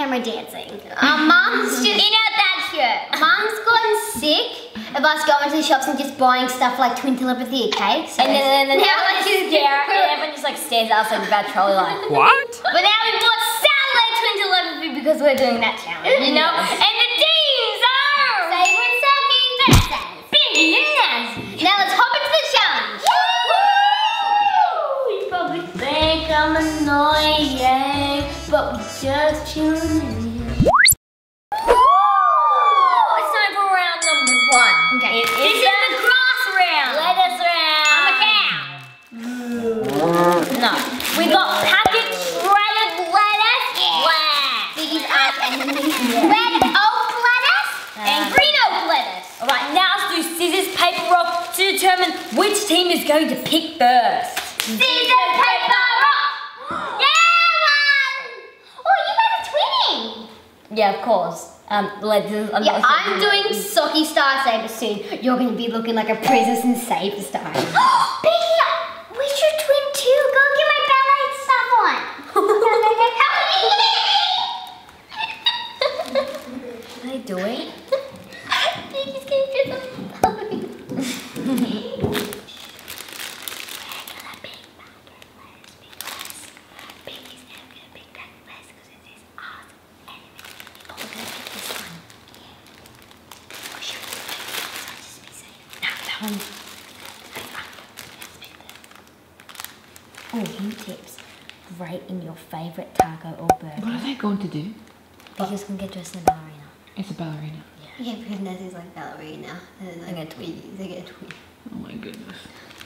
camera dancing. Um, Mum's just In our dad shirt. Mum's gotten sick of us going to the shops and just buying stuff like twin telepathy, okay? So And then, and then now everyone let's just stare, and everyone just like stares outside the bad trolley like. What? But now we bought satellite twin telepathy because we're doing that challenge, you know? Yes. And the teams are Favorite sucking versus. Biggy and Naz. Now let's hop into the challenge. Woo! You probably think I'm annoying, just chilling. It's time for round number one. Okay. It is the grass round. Lettuce round. I'm a cow. No. We got packet shredded lettuce. Wow. Biggy's arch enemy. Red oak lettuce and uh-huh. green oak lettuce. Alright, now let's do scissors, paper, rock to determine which team is going to pick first. Scissors, paper, rock. Yeah, one. Oh, you guys are twinning. Yeah, of course. Um, let's, I'm Yeah, I'm doing Sockie Star Sabre soon. You're gonna be looking like a princess in Sabre Star. Biggy, we should twin too. Go get my ballet stuff on. What are they doing? Biggy's gonna do the Oh, hint tips. Right in your favorite taco or burger. What are they going to do? Because can get dressed in a ballerina. It's a ballerina. Yeah, because Nessie's like ballerina. And I get twin. They get twin. Oh my goodness.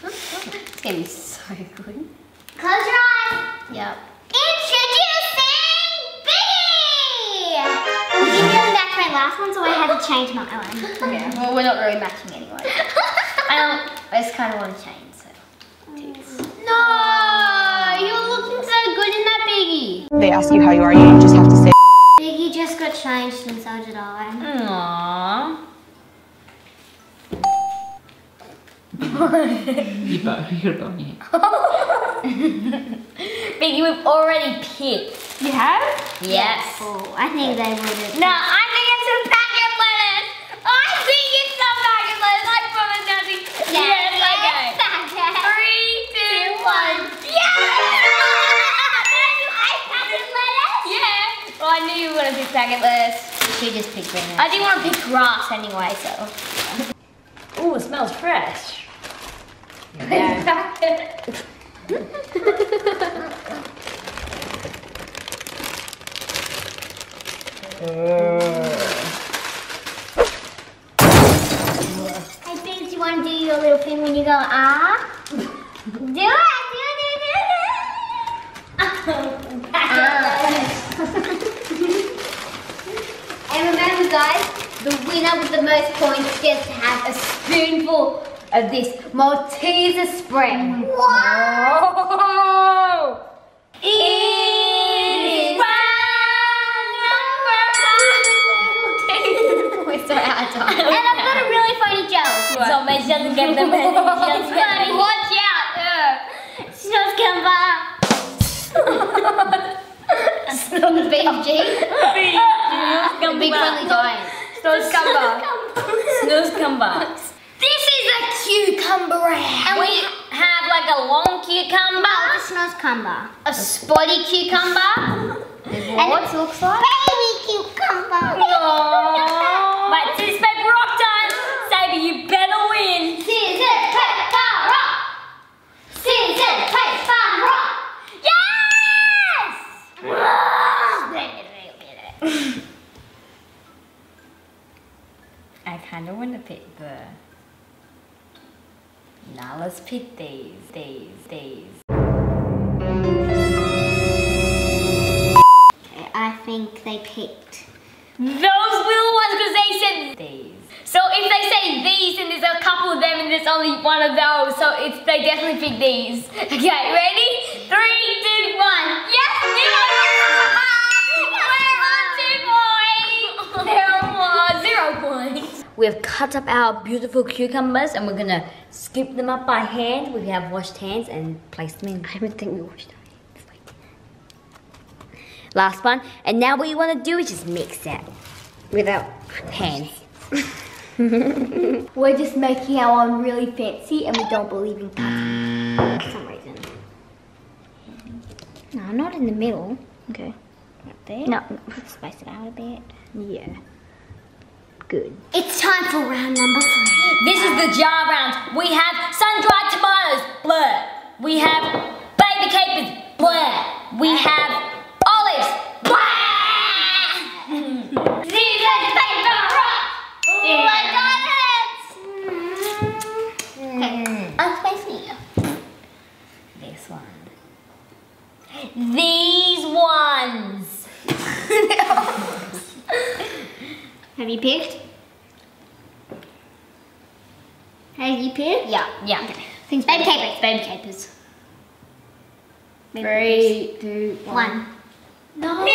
It's gonna be so good. Close your eyes. Yep. Introducing Biggy! I'm giving back my last one, so I had to change my oh, own. Yeah, well, we're not really matching anyway. I don't, I just kind of want to change, so. No, you're looking so good in that Biggy. They ask you how you are, you just have to say. Biggy just got changed, and so did I. Aww. You both, you're going here. Biggy, we've already picked. You have? Yes. Oh, I think they would have. No, I think it's a packet gonna pick packet lettuce. She just picked green. I didn't want to pick grass anyway, so. Ooh, it smells fresh. Yeah. I think you want to do your little thing when you go ah. do it, do it, do it, do it. and remember, guys, the winner with the most points gets to have a spoonful of this Malteser spread. Whoa! It is We're so out of time. And I've got a really funny joke. So make sure to get them ready. Watch out! Uh, Snows come back. Snows BFG. Come Big friendly giant. Snows come back. Snows come back. This is a cucumber. And we have like a long cucumber. Oh, it's not cucumber. A spotty cucumber. and what it looks like? Baby cucumber. Aww. Wait, scissors, paper, rock time. Sabre, you better win. Scissors, paper, rock. Scissors, paper, rock. Yes! I kind of want to pick the. Now let's pick these, these, these. Okay, I think they picked. Those little ones because they said these. So if they say these and there's a couple of them and there's only one of those, so it's they definitely picked these. Okay, ready? Three, two, one. Points. We've cut up our beautiful cucumbers and we're gonna scoop them up by hand. We have washed hands and placed them in. I don't think we washed our hands. last one. And now what you want to do is just mix it without hands. We're just making our own really fancy and we don't believe in cutting for some reason. No, not in the middle. Okay. Right there. No, Space it out a bit. Yeah. Good. It's time for round number three. This is the jar round. We have sun-dried tomatoes, blur. We have baby capers, blur. We have olives, blur. Scissors, paper, rock. Oh, I got it! Okay, unspicy. This one. These ones. Have you picked? Have you picked? Yeah, yeah. Things baby capers. Baby capers. Three, two, one. No.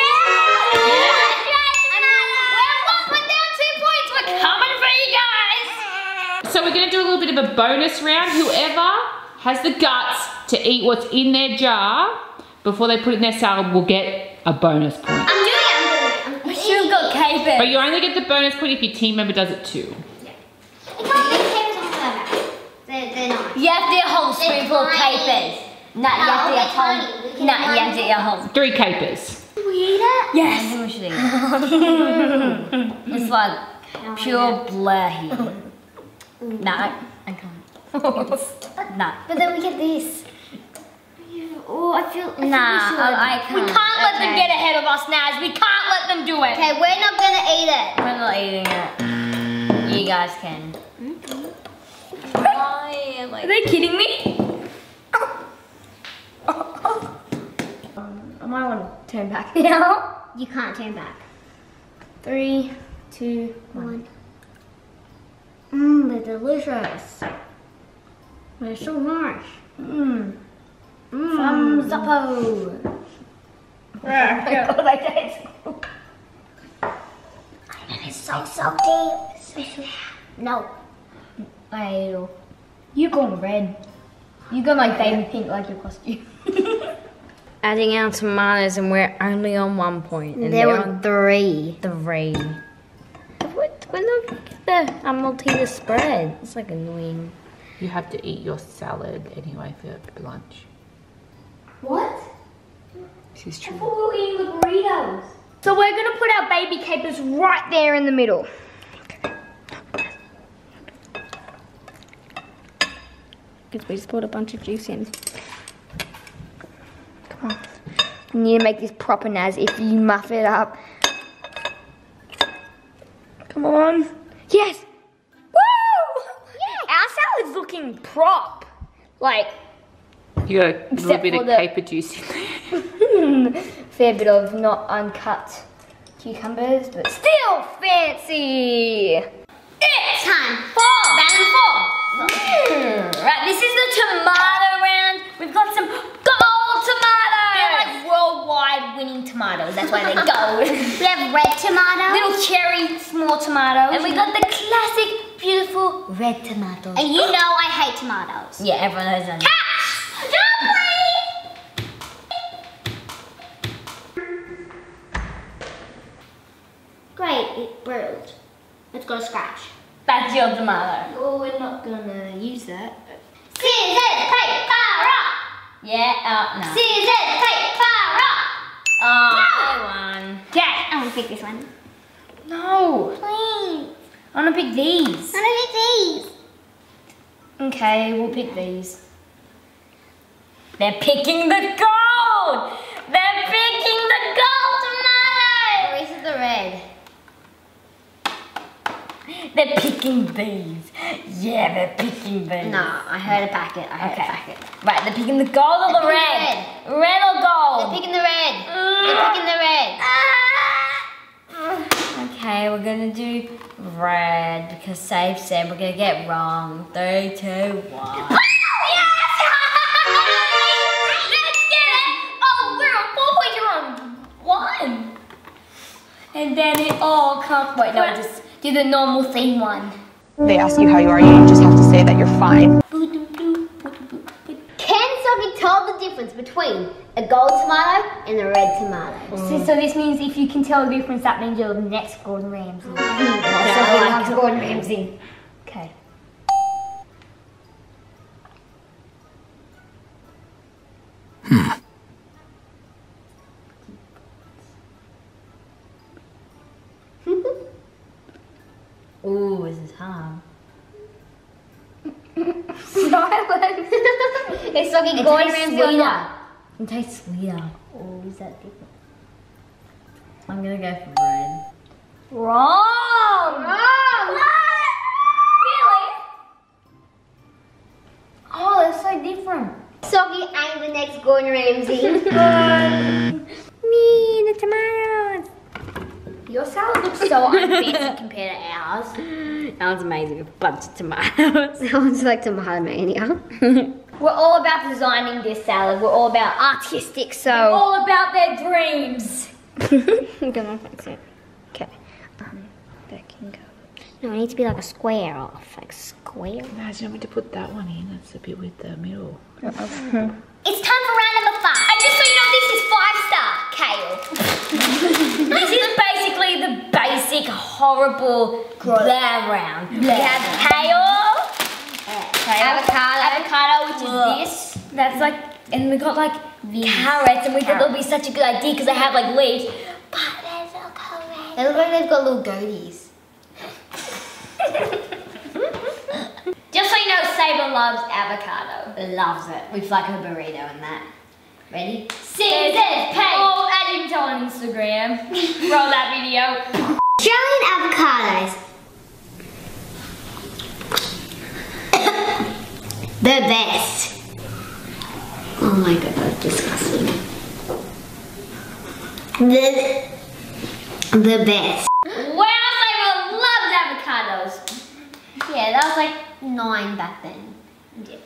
Coming for. So we're going to do a little bit of a bonus round. Whoever has the guts to eat what's in their jar before they put it in their salad will get a bonus point. I'm doing it. I'm doing it. I'm We should have got capers. But you only get the bonus point if your team member does it too. It's not baby capers on the They're, they're not. You have to eat a whole They're spoonful of tiny. capers. No, you have to they're eat a whole. tiny. We can No, have you have to eat a whole. Three capers. We eat it? Yes. I we should eat it. it's like pure blur here. Mm. No, I, I can't. no. But then we get this. Oh, I feel. I think Nah, we. I, I can't. can't let them get ahead of us, Naz. We can't let them do it. Okay, we're not gonna eat it. We're not eating it. You guys can. I? Are they kidding me? I might want to turn back now. You can't turn back. Three, two, one. Mmm, they're delicious. They're so nice. Mmm. Mmm. Thumbs up. Oh it's so salty. No. I all. You're going red. You got like baby pink like your costume. Adding our tomatoes and we're only on one point. And There they're were on three. three. What? We're not the I'm um, Maltese spread. It's like annoying. You have to eat your salad anyway for lunch. What? This is true. we were eating the burritos. So we're gonna put our baby capers right there in the middle. Because we just put a bunch of juice in. Come on. You need to make this proper Naz. If you muff it up. Come on. Yes! Woo! Our salad's looking prop. Like, You got a little bit of the- caper juice in there. fair bit of not uncut cucumbers, but still fancy. It's time for round four. Right, this is the tomato round. We've got some gold tomatoes. They're like worldwide winning tomatoes. That's why they're gold. We have red tomatoes. Little cherry small tomatoes. And we got the classic beautiful red tomatoes. And you know I hate tomatoes. yeah, everyone knows that. Don't Great, it brilled. Let's go scratch. That's your tomato. Oh, we're not gonna use that. Scissors, paper, rock. Yeah, uh, no. Scissors, paper, rock. Oh, I won. Okay, I want to pick this one. No. Please. I want to pick these. I want to pick these. Okay, we'll pick these. They're picking the gold! They're picking the gold tomatoes! Where's Oh, the red? They're picking these. Yeah, they're picking these. No, I heard a packet. I heard Okay. a packet. Right, they're picking the gold or the They're red? Red or gold? They're picking the red. Mm. They're picking the red. Ah. Okay, we're gonna do red because Safe said we're gonna get wrong. Three, two, one. Let's get it. Oh, we're four points. You're one. And then it all comes. Wait, no, just do the normal theme one. They ask you how you are, you just have to say that you're fine. Can Sophie tell the the difference between a gold tomato and a red tomato. So, so this means if you can tell the difference, that means you're the next Gordon Ramsay. Also, he likes Gordon Ramsay. Okay. Hmm. Ooh, this is hard. Silence. It's like It Gordon tastes Ramsay or sweeter. It tastes sweeter. Oh, is that different? I'm gonna go for red. Wrong! Wrong! Really? Oh, they're so different. Soggy ain't the next Gordon Ramsay. Me, the tomatoes. Your salad looks so unfancy compared to ours. Sounds amazing. A bunch of tomatoes. Sounds like tomato mania. We're all about designing this salad. We're all about Artistic, so. all about their dreams. I'm gonna fix it. Okay. Um, that can go. No, it needs to be like a square off. Like square. Imagine having to put that one in. That's a bit with the middle. It's time for round number five. And just so you know, this is five star kale. this is basically the basic horrible blah round. We have kale, Avocado. avocado, which is this. That's like, and we got like the carrots, and we thought that would be such a good idea because they have like leaves. But there's no carrot. They look like they've got little goatees. Just so you know, Sabre loves avocado. Loves it. With like a burrito and that. Ready? Scissors, paper. Oh, add him to on Instagram. Roll that video. Australian avocados. the best. Oh my god, that's disgusting. The the best. Wow, Sabre loves avocados. Yeah, that was like nine back then.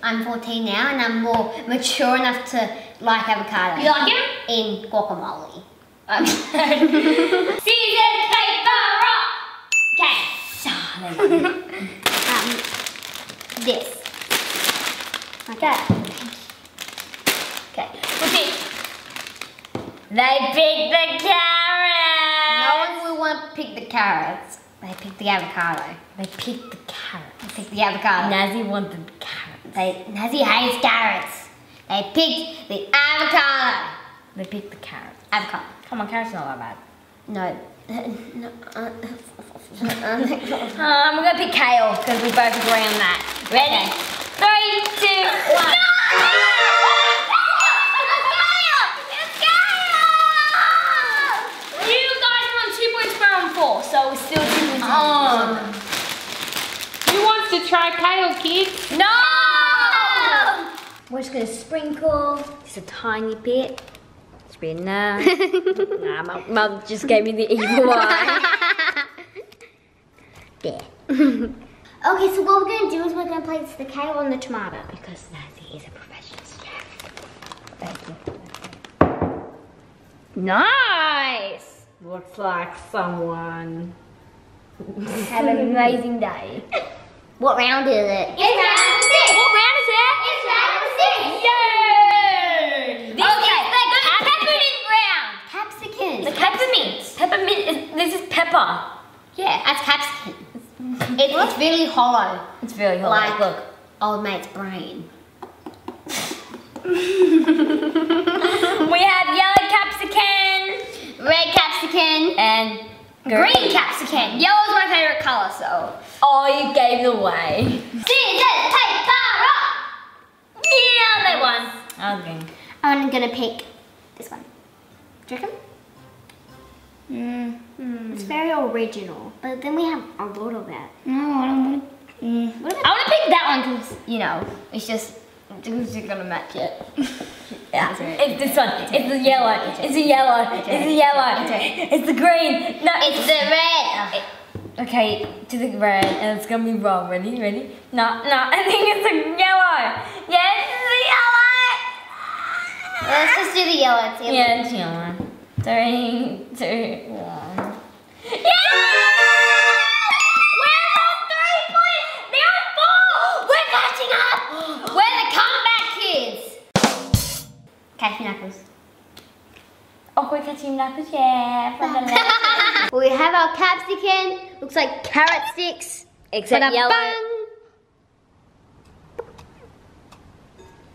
I'm 14 now, and I'm more mature enough to like avocado. You like him? In guacamole. Scissors, paper. Okay. Um, this. Like that. Okay. They picked the carrot. No one will want pick the carrots. They picked the avocado. They picked the carrots. They picked the avocado. Nazi wanted the carrot. They Nazi hates carrots. They picked the avocado. They picked the carrots. Avocado. Come on, carrot's not that bad. No. No uh, we're gonna pick kale because we both agree on that. Ready? Three, two, one. You guys won two points for four, so we're still points. Oh. Who wants to try kale, kids? No! We're just gonna sprinkle just a tiny bit. Spread nah. nah, my mum just gave me the evil eye. there. Okay, so what we're gonna do is we're gonna place the kale on the tomato. Because Nazi is a professional chef. Thank you. Nice! Looks like someone. Have an amazing day. What round is it? It's round six. Yay! This Okay, is the peppermint round. Peppermint. Peppermint. Is, this is pepper. Yeah, that's capsicum. It, it's really hollow, It's very hollow. like Look. old mate's brain. We have yellow capsicum Red capsicum. and Green capsicum. Yellow's my favorite color, so. Oh, you gave it away. Scissors, paper, rock. Yeah. I was green. I'm gonna pick this one. Do you reckon? Mm, It's very original, but then we have a lot of that. No, I don't want to. I want to pick that one because you know it's just it's just gonna match it. yeah, it's this one. It's the yellow. It's the yellow. It's the yellow. It's the green. No, It's the red. Okay, to the red, and it's gonna be wrong. Ready? Ready? No, no, I think it's the yellow. Yes, it's the yellow. Let's just do the yellow. It's yellow. Yeah, it's yellow. Three, two, one. Yeah! We're the three Catch me knuckles. Oh, we're catching knuckles, yeah, from the left. we have our capsicum. Looks like carrot sticks, except yellow. Bang.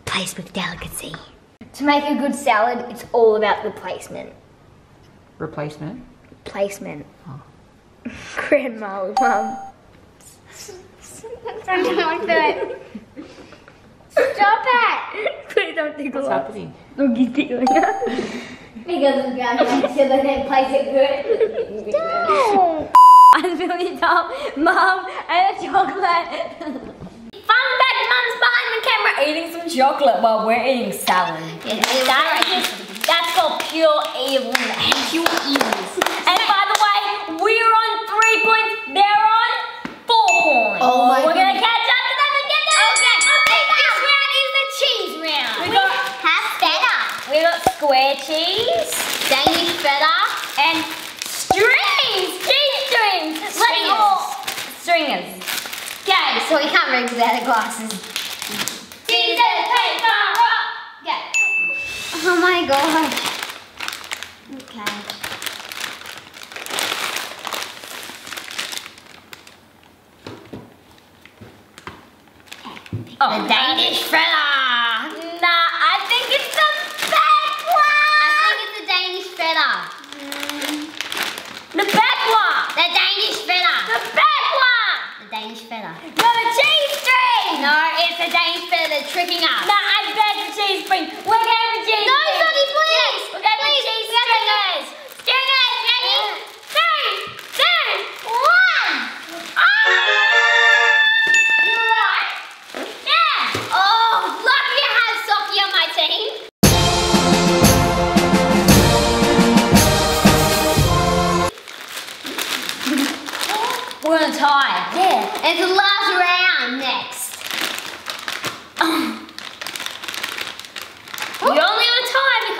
Placed with delicacy. To make a good salad, it's all about the placement. Replacement. Placement. Oh. Grandma, mum. Something like that. Stop it. Please don't think What's us. happening? Don't keep tickling us. Because it's going so they can place it good. I'm really dumb. Mum, and a chocolate. Fun fact, Mum's behind the camera eating some chocolate while we're eating salad. That is called pure evil. Pure evil. And by the way, we're on three points, they're on four points. Oh my We're gonna catch up to them and get them. Okay, this round is the cheese round. We got, Have feta. we got square cheese Danish feta. and strings, cheese strings. Let's Stringers. all stringers. Okay, so we can't read without the glasses. Scissors, paper, rock. Okay. Oh my gosh. Okay. Oh, The Danish feta. Nah, I think it's the back one. I think it's the Danish feta. The back one. The Danish feta. The back one. The Danish feta. No, the cheese string. No, it's the Danish. They're tricking us. Nah, I bet the cheese string. We're going for cheese No, string. Sonny, please. We're going for Please, cheese we have to go. stringers. Stringers, It's the last round next. You're only on a tie.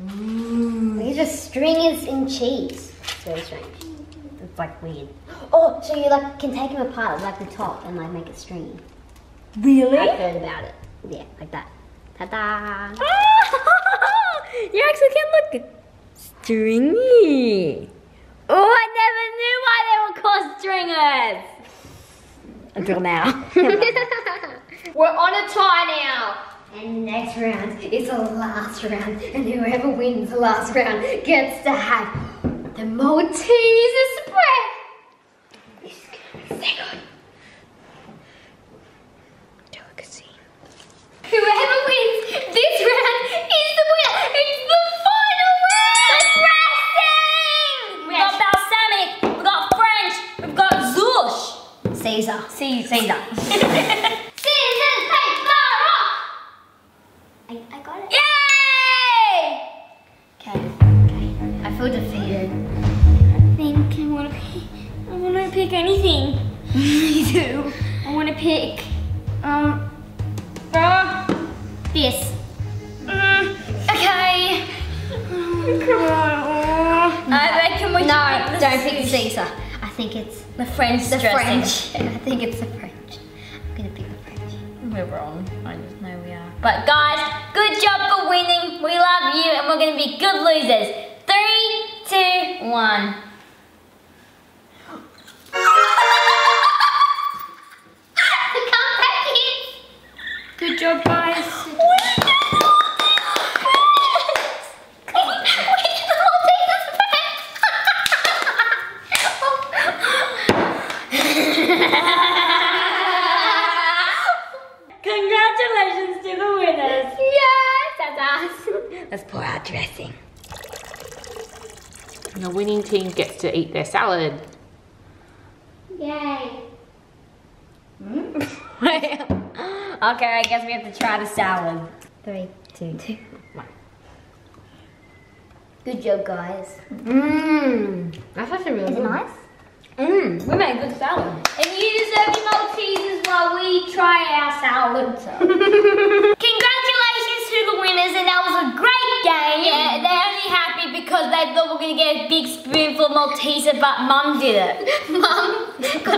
Mm. These are stringers in cheese. It's very strange. It's like weird. Oh, so you like can take them apart like the top and like make it stringy. Really? I've heard about it. Yeah, like that. Ta-da! Ah! you actually can look stringy. Oh, I never knew why they were called stringers. Until now. We're on a tie now. And the next round is the last round, and whoever wins the last round gets to have the Maltese spread. This is gonna be so good. Caesar. Caesar. Caesar. Scissors, paper. I, I got it. Yay! Okay. Okay. I feel defeated. I think I want to pick. I want to pick anything. Me too. I want to pick. Um. Uh, This. mm, okay. Come on. I reckon we No, should pick the don't pick. Caesar. I think it's The French the dressing. French. I think it's the French. I'm gonna pick the French. We're wrong. I just know we are. But guys, good job for winning. We love you and we're going to be good losers. Three, two, one. Come back in. Good job, guys. Congratulations to the winners. Yes, that's us. Let's pour our dressing. And the winning team gets to eat their salad. Yay. Hmm? okay, I guess we have to try the salad. Three, two, two, one. Good job, guys. Mmm. That's actually really Is it good. nice? Mmm, we made good salad. And you deserve your Maltesers while we try our salad. Congratulations to the winners, and that was a great game. Yeah, they're only happy because they thought we were going to get a big spoonful of Malteser, but Mum did it. Mum